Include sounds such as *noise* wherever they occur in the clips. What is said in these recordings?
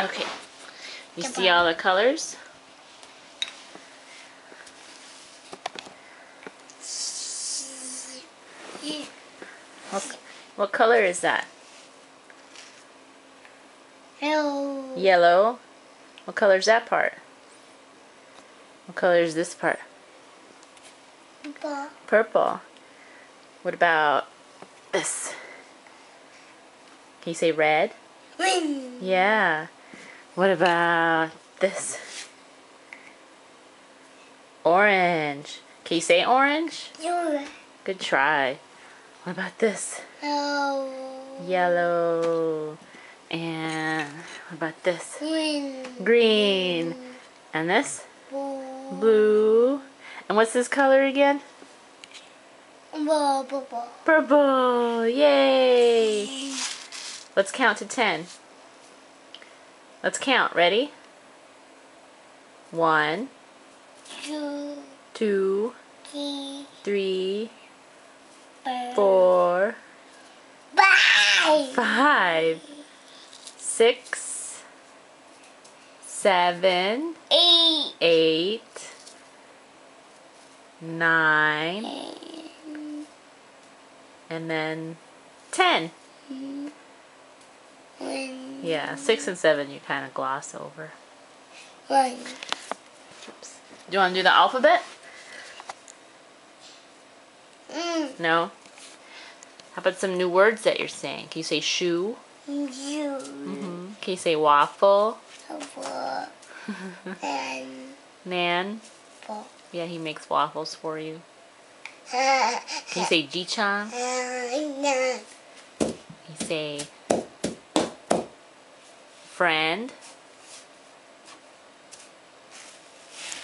Okay. You see all the colors? What, what color is that? Hello. Yellow. What color is that part? What color is this part? Purple. Purple. What about this? Can you say red? Green. Yeah. What about this? Orange. Can you say orange? Yellow. Good try. What about this? Hello. Yellow. And what about this? Green. Green. And this? Blue. Blue. And what's this color again? Purple. Purple. Yay. Mm. Let's count to 10. Let's count. Ready? One, Two. two, Three. three, Four. Five. five, six, seven, Eight. eight, nine, and then ten. One. Yeah, six and seven you kind of gloss over. One. Oops. Do you want to do the alphabet? Mm. No? How about some new words that you're saying? Can you say shoe? You. hmm Can you say waffle? *laughs* And Nan? four. Yeah, he makes waffles for you. *laughs* Can you say jichan? Nine. Can you say friend?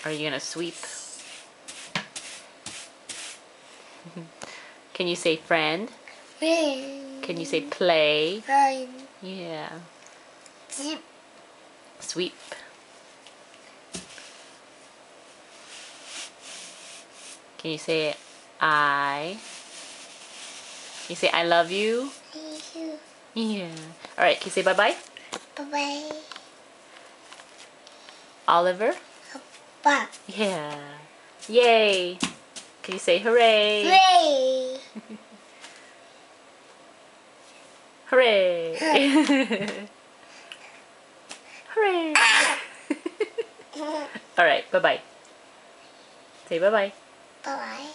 Are you gonna sweep? *laughs* Can you say friend? Ring. Can you say play? Nine. Yeah. Zip. Sweep. Can you say I? Can you say I love you? Thank you. Yeah. Alright, can you say bye bye bye? Oliver? Bye. Yeah. Yay. Can you say hooray? Hooray. *laughs* hooray. *laughs* Ah. *laughs* Alright, bye bye. Say bye bye. Bye bye.